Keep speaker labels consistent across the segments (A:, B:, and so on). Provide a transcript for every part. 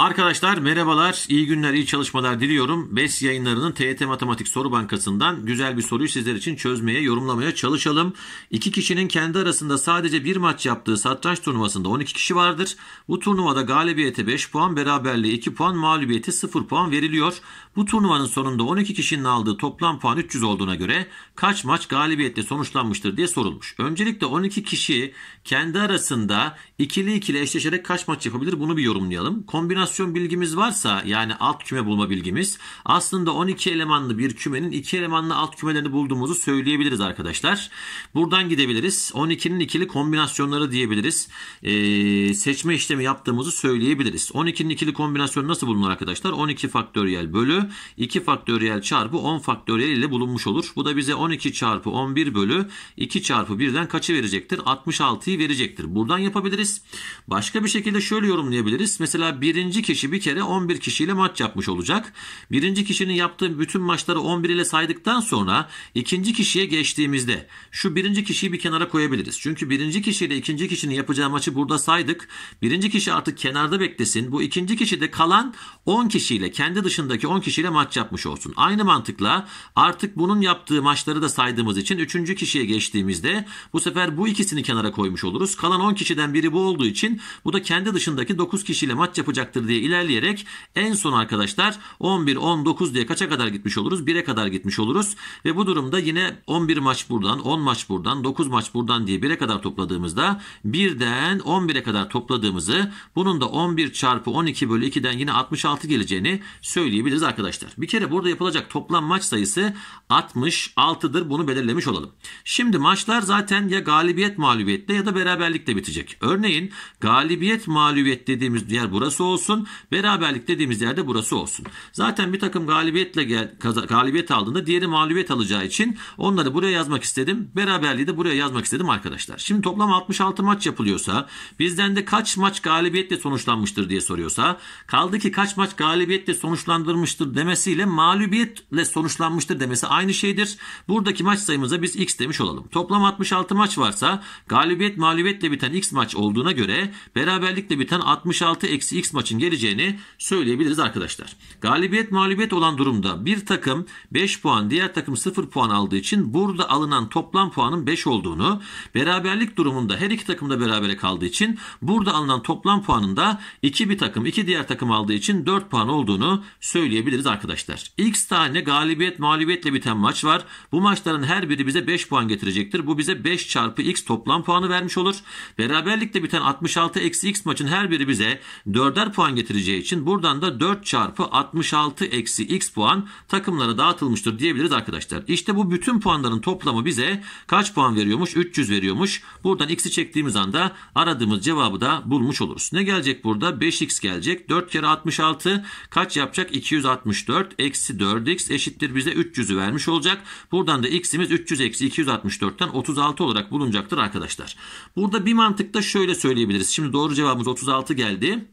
A: Arkadaşlar merhabalar, iyi günler, iyi çalışmalar diliyorum. BES yayınlarının TYT Matematik Soru Bankası'ndan güzel bir soruyu sizler için çözmeye, yorumlamaya çalışalım. İki kişinin kendi arasında sadece bir maç yaptığı satranç turnuvasında 12 kişi vardır. Bu turnuvada galibiyete 5 puan, beraberliğe 2 puan, mağlubiyete 0 puan veriliyor. Bu turnuvanın sonunda 12 kişinin aldığı toplam puan 300 olduğuna göre kaç maç galibiyetle sonuçlanmıştır diye sorulmuş. Öncelikle 12 kişi kendi arasında ikili ikili eşleşerek kaç maç yapabilir bunu bir yorumlayalım. Kombinasyon bilgimiz varsa yani alt küme bulma bilgimiz aslında 12 elemanlı bir kümenin 2 elemanlı alt kümelerini bulduğumuzu söyleyebiliriz arkadaşlar. Buradan gidebiliriz. 12'nin ikili kombinasyonları diyebiliriz. Ee, seçme işlemi yaptığımızı söyleyebiliriz. 12'nin ikili kombinasyonu nasıl bulunur arkadaşlar? 12 faktöriyel bölü 2 faktöriyel çarpı 10 faktöriyel ile bulunmuş olur. Bu da bize 12 çarpı 11 bölü 2 çarpı 1'den kaçı verecektir? 66'yı verecektir. Buradan yapabiliriz. Başka bir şekilde şöyle yorumlayabiliriz. Mesela birinci kişi bir kere 11 kişiyle maç yapmış olacak. Birinci kişinin yaptığı bütün maçları 11 ile saydıktan sonra ikinci kişiye geçtiğimizde şu birinci kişiyi bir kenara koyabiliriz. Çünkü birinci kişiyle ikinci kişinin yapacağı maçı burada saydık. Birinci kişi artık kenarda beklesin. Bu ikinci kişi de kalan 10 kişiyle kendi dışındaki 10 kişiyle maç yapmış olsun. Aynı mantıkla artık bunun yaptığı maçları da saydığımız için üçüncü kişiye geçtiğimizde bu sefer bu ikisini kenara koymuş oluruz. Kalan 10 kişiden biri bu olduğu için bu da kendi dışındaki 9 kişiyle maç yapacaktır diye ilerleyerek en son arkadaşlar 11, 10, 9 diye kaça kadar gitmiş oluruz? 1'e kadar gitmiş oluruz. Ve bu durumda yine 11 maç buradan, 10 maç buradan, 9 maç buradan diye 1'e kadar topladığımızda birden 11'e kadar topladığımızı bunun da 11 çarpı 12 bölü 2'den yine 66 geleceğini söyleyebiliriz arkadaşlar. Bir kere burada yapılacak toplam maç sayısı 66'dır. Bunu belirlemiş olalım. Şimdi maçlar zaten ya galibiyet mağlubiyetle ya da beraberlikle bitecek. Örneğin galibiyet mağlubiyet dediğimiz yer burası olsun. Beraberlik dediğimiz yerde burası olsun. Zaten bir takım galibiyetle gel, galibiyet aldığında diğeri mağlubiyet alacağı için onları buraya yazmak istedim. Beraberliği de buraya yazmak istedim arkadaşlar. Şimdi toplam 66 maç yapılıyorsa bizden de kaç maç galibiyetle sonuçlanmıştır diye soruyorsa kaldı ki kaç maç galibiyetle sonuçlandırmıştır demesiyle mağlubiyetle sonuçlanmıştır demesi aynı şeydir. Buradaki maç sayımıza biz x demiş olalım. Toplam 66 maç varsa galibiyet mağlubiyetle biten x maç olduğuna göre beraberlikle biten 66 eksi x maçın geleceğini söyleyebiliriz arkadaşlar. Galibiyet mağlubiyet olan durumda bir takım 5 puan diğer takım 0 puan aldığı için burada alınan toplam puanın 5 olduğunu beraberlik durumunda her iki takım da berabere kaldığı için burada alınan toplam puanın da 2 bir takım 2 diğer takım aldığı için 4 puan olduğunu söyleyebiliriz arkadaşlar. X tane galibiyet mağlubiyetle biten maç var. Bu maçların her biri bize 5 puan getirecektir. Bu bize 5 çarpı x toplam puanı vermiş olur. Beraberlikle biten 66 eksi x maçın her biri bize 4'er puan getireceği için buradan da 4 çarpı 66 eksi x puan takımlara dağıtılmıştır diyebiliriz arkadaşlar. İşte bu bütün puanların toplamı bize kaç puan veriyormuş? 300 veriyormuş. Buradan x'i çektiğimiz anda aradığımız cevabı da bulmuş oluruz. Ne gelecek burada? 5x gelecek. 4 kere 66 kaç yapacak? 264 eksi 4x eşittir bize 300'ü vermiş olacak. Buradan da x'imiz 300 eksi 264'ten 36 olarak bulunacaktır arkadaşlar. Burada bir mantıkta şöyle söyleyebiliriz. Şimdi doğru cevabımız 36 geldi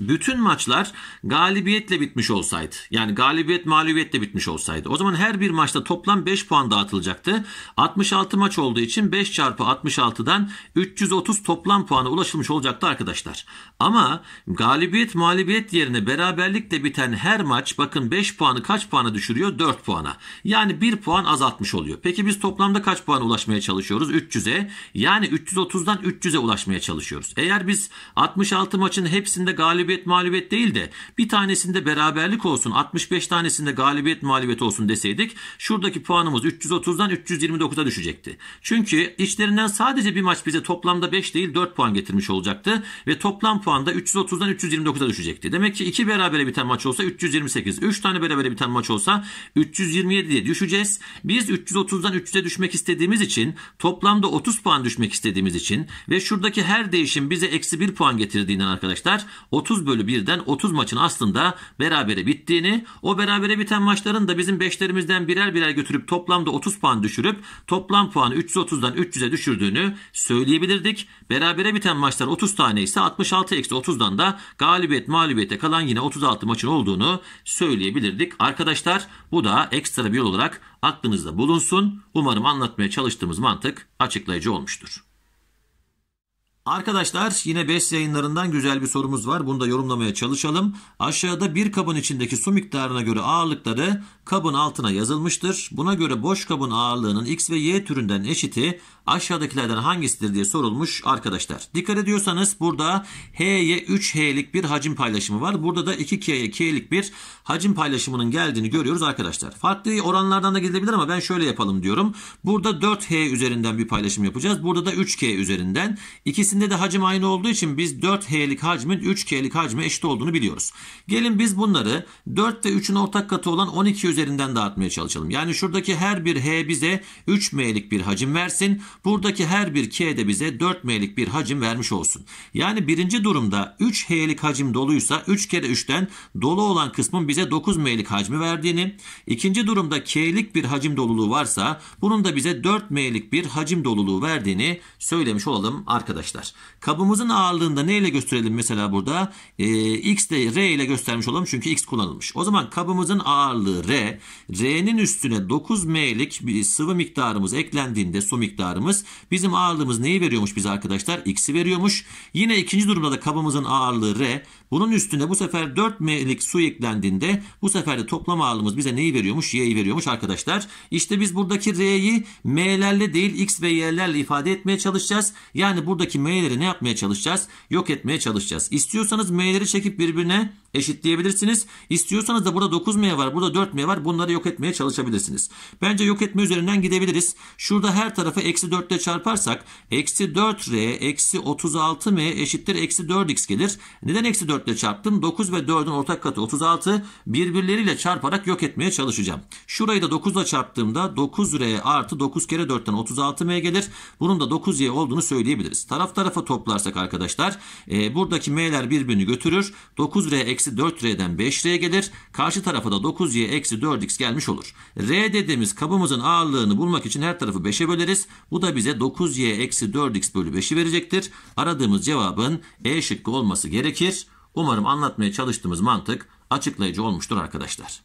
A: bütün maçlar galibiyetle bitmiş olsaydı yani galibiyet mağlubiyetle bitmiş olsaydı o zaman her bir maçta toplam 5 puan dağıtılacaktı. 66 maç olduğu için 5 çarpı 66'dan 330 toplam puana ulaşılmış olacaktı arkadaşlar. Ama galibiyet mağlubiyet yerine beraberlikle biten her maç bakın 5 puanı kaç puana düşürüyor? 4 puana. Yani 1 puan azaltmış oluyor. Peki biz toplamda kaç puana ulaşmaya çalışıyoruz? 300'e. Yani 330'dan 300'e ulaşmaya çalışıyoruz. Eğer biz 66 maçın hepsinde galibiyet galibiyet mağlubiyet değil de bir tanesinde beraberlik olsun 65 tanesinde galibiyet mağlubiyet olsun deseydik şuradaki puanımız 330'dan 329'a düşecekti. Çünkü içlerinden sadece bir maç bize toplamda 5 değil 4 puan getirmiş olacaktı ve toplam puan da 330'dan 329'a düşecekti. Demek ki 2 berabere biten maç olsa 328, 3 tane berabere biten maç olsa 327 diye düşeceğiz. Biz 330'dan 300'e düşmek istediğimiz için toplamda 30 puan düşmek istediğimiz için ve şuradaki her değişim bize eksi 1 puan getirdiğinden arkadaşlar 30 bölü 1'den 30 maçın aslında berabere bittiğini, o berabere biten maçların da bizim 5'lerimizden birer birer götürüp toplamda 30 puan düşürüp toplam puanı 330'dan 300'e düşürdüğünü söyleyebilirdik. Berabere biten maçlar 30 tane ise 66 eksi 30'dan da galibiyet mağlubiyete kalan yine 36 maçın olduğunu söyleyebilirdik. Arkadaşlar bu da ekstra bir yol olarak aklınızda bulunsun. Umarım anlatmaya çalıştığımız mantık açıklayıcı olmuştur. Arkadaşlar yine BES yayınlarından güzel bir sorumuz var. Bunu da yorumlamaya çalışalım. Aşağıda bir kabın içindeki su miktarına göre ağırlıkları kabın altına yazılmıştır. Buna göre boş kabın ağırlığının X ve Y türünden eşiti aşağıdakilerden hangisidir diye sorulmuş arkadaşlar. Dikkat ediyorsanız burada H'ye 3H'lik bir hacim paylaşımı var. Burada da 2K'ye K'lik bir hacim paylaşımının geldiğini görüyoruz arkadaşlar. Farklı oranlardan da gidebilir ama ben şöyle yapalım diyorum. Burada 4H üzerinden bir paylaşım yapacağız. Burada da 3K üzerinden. İkisinde de hacim aynı olduğu için biz 4H'lik hacmin 3K'lik hacme eşit olduğunu biliyoruz. Gelin biz bunları 4 ve 3'ün ortak katı olan 12 üzerinden dağıtmaya çalışalım. Yani şuradaki her bir H bize 3M'lik bir hacim versin. Buradaki her bir K de bize 4M'lik bir hacim vermiş olsun. Yani birinci durumda 3H'lik hacim doluysa 3 kere 3'ten dolu olan kısmın bize 9M'lik hacmi verdiğini, ikinci durumda K'lik bir hacim doluluğu varsa bunun da bize 4M'lik bir hacim doluluğu verdiğini söylemiş olalım arkadaşlar. Kabımızın ağırlığında ne ile gösterelim mesela burada? Ee, X de R ile göstermiş olalım çünkü X kullanılmış. O zaman kabımızın ağırlığı R. R'nin üstüne 9M'lik bir sıvı miktarımız eklendiğinde su miktarımız bizim ağırlığımız neyi veriyormuş bize arkadaşlar? X'i veriyormuş. Yine ikinci durumda da kabımızın ağırlığı R. Bunun üstüne bu sefer 4M'lik su eklendiğinde bu sefer de toplam ağırlığımız bize neyi veriyormuş? Y'yi veriyormuş arkadaşlar. İşte biz buradaki R'yi M'lerle değil X ve Y'lerle ifade etmeye çalışacağız. Yani buradaki M'leri ne yapmaya çalışacağız? Yok etmeye çalışacağız. İstiyorsanız M'leri çekip birbirine eşitleyebilirsiniz. İstiyorsanız da burada 9M var, burada 4M var. Bunları yok etmeye çalışabilirsiniz. Bence yok etme üzerinden gidebiliriz. Şurada her tarafı eksi 4 ile çarparsak eksi 4R eksi 36M eşittir eksi 4X gelir. Neden eksi 4 ile çarptım? 9 ve 4'ün ortak katı 36. Birbirleriyle çarparak yok etmeye çalışacağım. Şurayı da 9 ile çarptığımda 9R artı 9 kere 4'ten 36M gelir. Bunun da 9Y olduğunu söyleyebiliriz. Taraf tarafa toplarsak arkadaşlar e, buradaki M'ler birbirini götürür. 9R eksi 4R'den 5R gelir. Karşı tarafa da 9Y eksi 4X gelmiş olur. R dediğimiz kabımızın ağırlığını bulmak için her tarafı 5'e böleriz. Bu da bize 9Y eksi 4X bölü 5'i verecektir. Aradığımız cevabın E şıkkı olması gerekir. Umarım anlatmaya çalıştığımız mantık açıklayıcı olmuştur arkadaşlar.